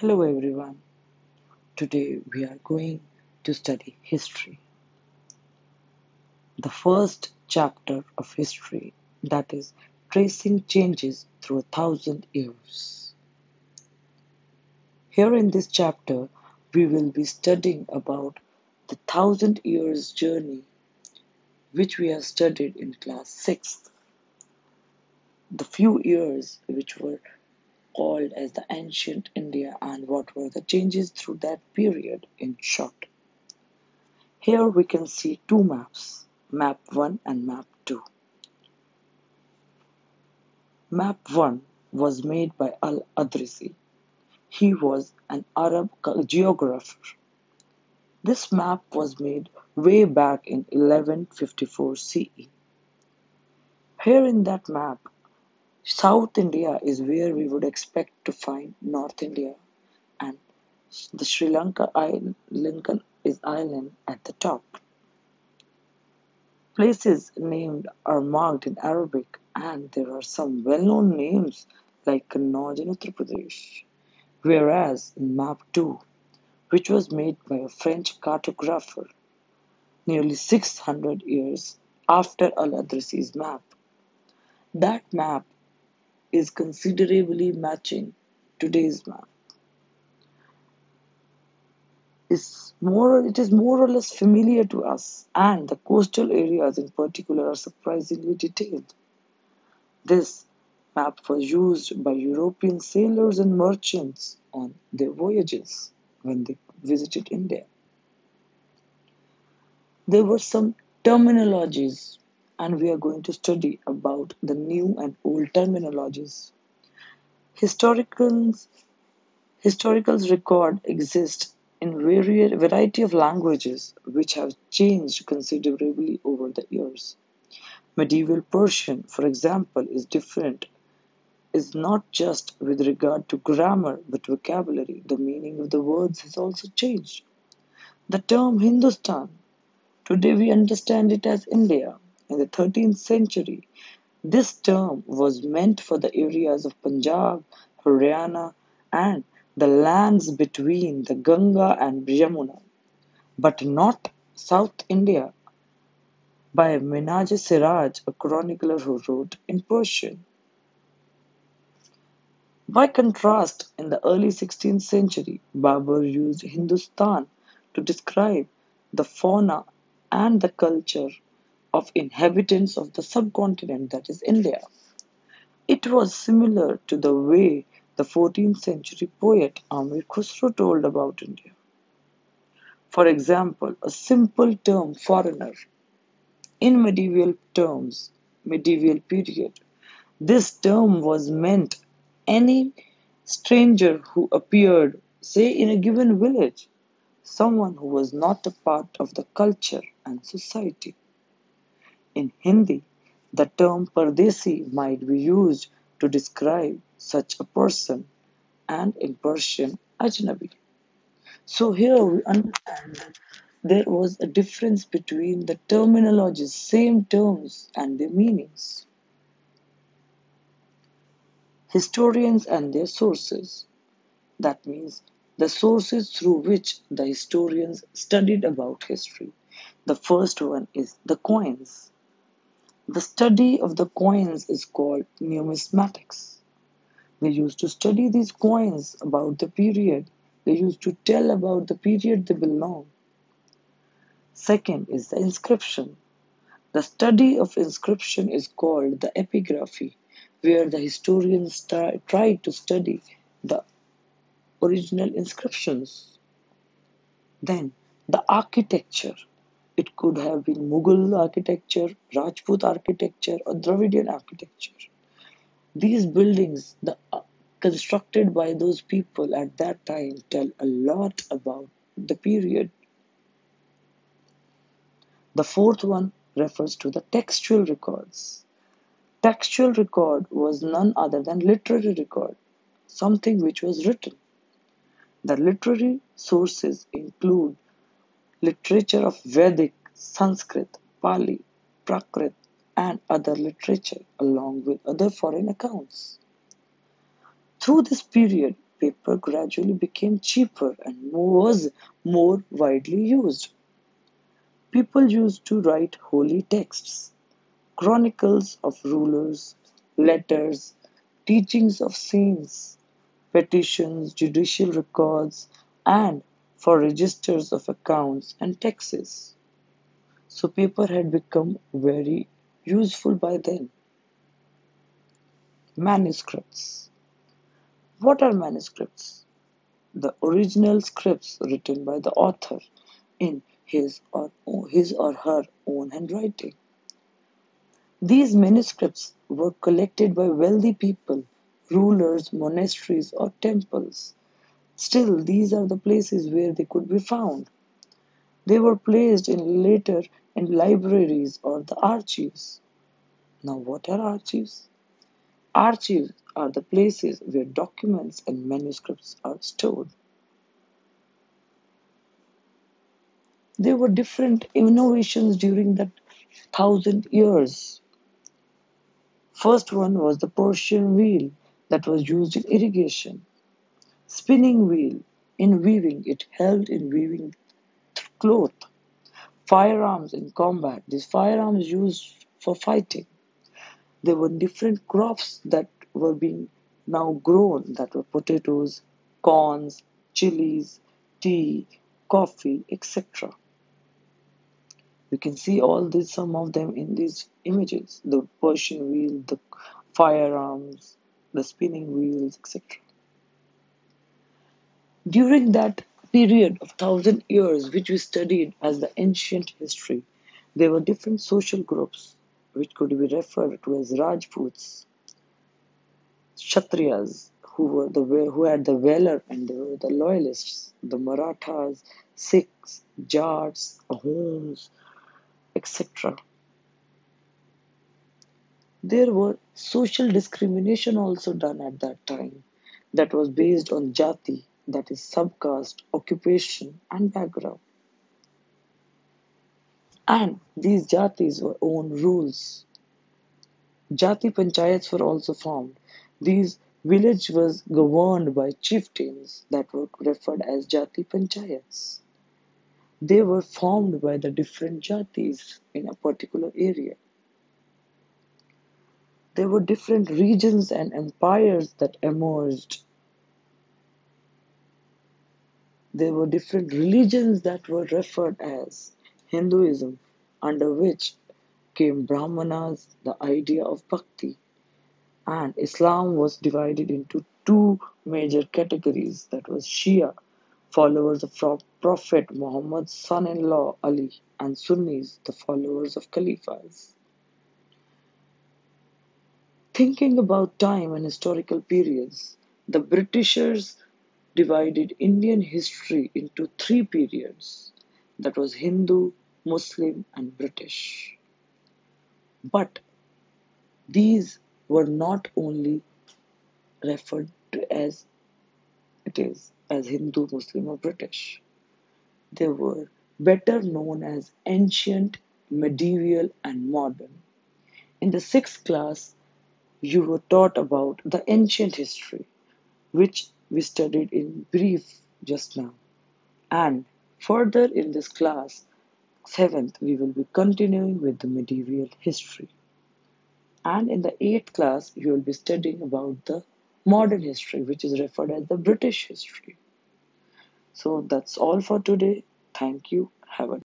Hello everyone. Today we are going to study history. The first chapter of history that is tracing changes through a thousand years. Here in this chapter we will be studying about the thousand years journey which we have studied in class 6. The few years which were called as the ancient India and what were the changes through that period in short. Here we can see two maps, map 1 and map 2. Map 1 was made by Al-Idrisi. He was an Arab geographer. This map was made way back in 1154 CE. Here in that map, South India is where we would expect to find North India and the Sri Lanka island, is island at the top. Places named are marked in Arabic and there are some well-known names like Kannauj in Uttar Pradesh. Whereas in map 2, which was made by a French cartographer nearly 600 years after Al-Idrisi's map, that map is considerably matching today's map. Is more, it is more or less familiar to us, and the coastal areas in particular are surprisingly detailed. This map was used by European sailors and merchants on their voyages when they visited India. There were some terminologies and we are going to study about the new and old terminologies. Historicals, historicals record exist in variety of languages which have changed considerably over the years. Medieval Persian, for example, is different is not just with regard to grammar but vocabulary. The meaning of the words has also changed. The term Hindustan, today we understand it as India. In the 13th century, this term was meant for the areas of Punjab, Haryana, and the lands between the Ganga and Yamuna, but not South India, by Minhaj Siraj, a chronicler who wrote in Persian. By contrast, in the early 16th century, Babur used Hindustan to describe the fauna and the culture of inhabitants of the subcontinent that is India. It was similar to the way the 14th century poet Amir Khusro told about India. For example, a simple term foreigner in medieval terms, medieval period, this term was meant any stranger who appeared, say, in a given village, someone who was not a part of the culture and society. In Hindi, the term Pardesi might be used to describe such a person, and in Persian, Ajnabi. So here we understand that there was a difference between the terminologies, same terms and their meanings. Historians and their sources. That means the sources through which the historians studied about history. The first one is the coins. The study of the coins is called numismatics. They used to study these coins about the period. They used to tell about the period they belong. Second is the inscription. The study of inscription is called the epigraphy, where the historians try to study the original inscriptions. Then the architecture. It could have been Mughal architecture, Rajput architecture, or Dravidian architecture. These buildings, the, uh, constructed by those people at that time, tell a lot about the period. The fourth one refers to the textual records. Textual record was none other than literary record, something which was written. The literary sources include literature of Vedic, Sanskrit, Pali, Prakrit, and other literature, along with other foreign accounts. Through this period, paper gradually became cheaper and was more widely used. People used to write holy texts, chronicles of rulers, letters, teachings of saints, petitions, judicial records, and for registers of accounts and taxes. So paper had become very useful by then. Manuscripts. What are manuscripts? The original scripts written by the author in his or his or her own handwriting. These manuscripts were collected by wealthy people, rulers, monasteries, or temples. Still, these are the places where they could be found. They were placed in later in libraries or the archives. Now, what are archives? Archives are the places where documents and manuscripts are stored. There were different innovations during that thousand years. First one was the Persian wheel that was used in irrigation. Spinning wheel in weaving, it held in weaving cloth. Firearms in combat, these firearms used for fighting. There were different crops that were being now grown that were potatoes, corns, chilies, tea, coffee, etc. You can see all these, some of them in these images the Persian wheel, the firearms, the spinning wheels, etc. During that period of thousand years, which we studied as the ancient history, there were different social groups which could be referred to as Rajputs, Kshatriyas, who were the who had the valor and they were the loyalists, the Marathas, Sikhs, Jats, Ahoms, etc. There were social discrimination also done at that time that was based on jati, that is subcaste, occupation, and background. And these jatis were own rules. Jati panchayats were also formed. These village was governed by chieftains that were referred as jati panchayats. They were formed by the different jatis in a particular area. There were different regions and empires that emerged. There were different religions that were referred as Hinduism, under which came Brahmanas, the idea of bhakti, and Islam was divided into two major categories that was Shia followers of Prophet Muhammad's son-in-law Ali, and Sunnis, the followers of Caliphs. Thinking about time and historical periods, the Britishers divided Indian history into three periods that was Hindu, Muslim, and British. But these were not only referred to as it is as Hindu, Muslim, or British. They were better known as ancient, medieval, and modern. In the sixth class, you were taught about the ancient history, which we studied in brief just now. And further in this class, seventh, we will be continuing with the medieval history. And in the eighth class, you will be studying about the modern history, which is referred as the British history. So that's all for today. Thank you. Have a